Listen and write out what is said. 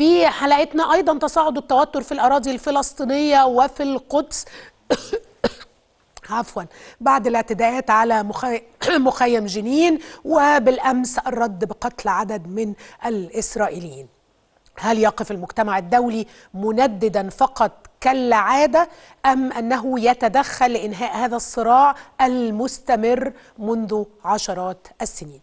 في حلقتنا أيضا تصاعد التوتر في الأراضي الفلسطينية وفي القدس عفوا بعد الاعتداءات على مخيم جنين وبالأمس الرد بقتل عدد من الإسرائيليين. هل يقف المجتمع الدولي منددا فقط كالعادة أم أنه يتدخل لإنهاء هذا الصراع المستمر منذ عشرات السنين؟